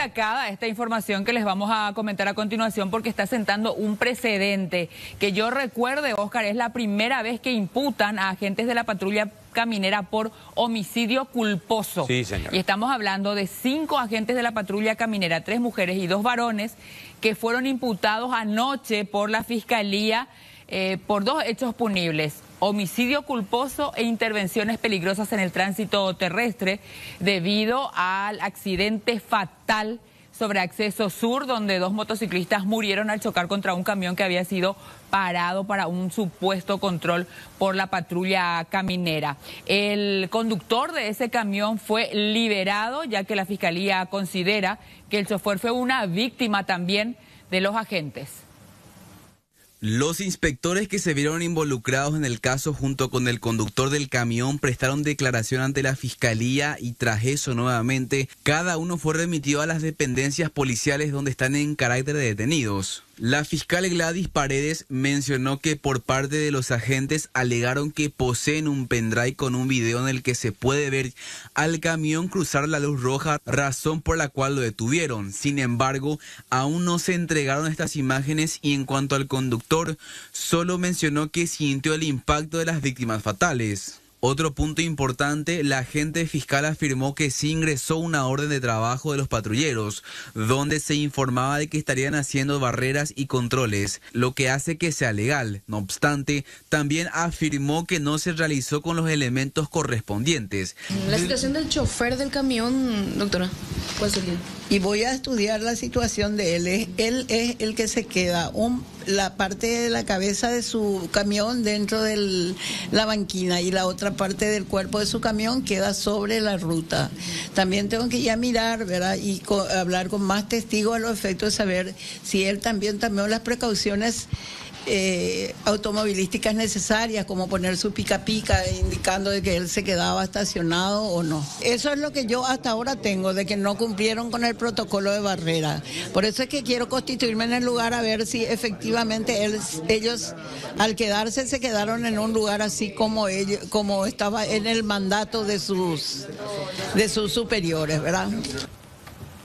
destacada esta información que les vamos a comentar a continuación porque está sentando un precedente que yo recuerde, Oscar, es la primera vez que imputan a agentes de la patrulla caminera por homicidio culposo. Sí, señor. Y estamos hablando de cinco agentes de la patrulla caminera, tres mujeres y dos varones, que fueron imputados anoche por la Fiscalía eh, por dos hechos punibles, homicidio culposo e intervenciones peligrosas en el tránsito terrestre debido al accidente fatal sobre acceso sur, donde dos motociclistas murieron al chocar contra un camión que había sido parado para un supuesto control por la patrulla caminera. El conductor de ese camión fue liberado, ya que la fiscalía considera que el chofer fue una víctima también de los agentes. Los inspectores que se vieron involucrados en el caso junto con el conductor del camión prestaron declaración ante la fiscalía y tras eso nuevamente cada uno fue remitido a las dependencias policiales donde están en carácter de detenidos. La fiscal Gladys Paredes mencionó que por parte de los agentes alegaron que poseen un pendrive con un video en el que se puede ver al camión cruzar la luz roja, razón por la cual lo detuvieron. Sin embargo, aún no se entregaron estas imágenes y en cuanto al conductor, solo mencionó que sintió el impacto de las víctimas fatales. Otro punto importante, la agente fiscal afirmó que sí ingresó una orden de trabajo de los patrulleros, donde se informaba de que estarían haciendo barreras y controles, lo que hace que sea legal. No obstante, también afirmó que no se realizó con los elementos correspondientes. La situación del chofer del camión, doctora, y voy a estudiar la situación de él. Él es el que se queda, un, la parte de la cabeza de su camión dentro de la banquina y la otra parte del cuerpo de su camión queda sobre la ruta. También tengo que ya mirar, ¿verdad? Y hablar con más testigos a los efectos de saber si él también tomó las precauciones eh, automovilísticas necesarias, como poner su pica pica indicando de que él se quedaba estacionado o no. Eso es lo que yo hasta ahora tengo, de que no cumplieron con el protocolo de barrera. Por eso es que quiero constituirme en el lugar a ver si efectivamente ellos al quedarse se quedaron en un lugar así como ellos, como estaba en el mandato de sus de sus superiores, ¿verdad?